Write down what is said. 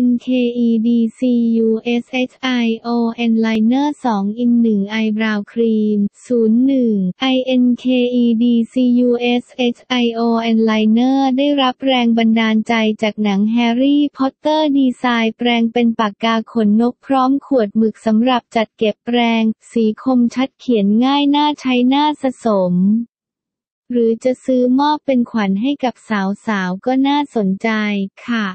INKEDCUSHION Liner 2 in 1 Eyebrow Cream 01 INKEDCUSHION Liner ได้รับแรงบันดาลใจจากหนังแฮร์รี่พอตเตอร์ดีไซน์แปรงเป็นปากกาขนนกพร้อมขวดหมึกสำหรับจัดเก็บแปรงสีคมชัดเขียนง่ายน่าใช้น่าสะสมหรือจะซื้อมอบเป็นของขวัญให้กับสาวๆ ก็น่าสนใจค่ะ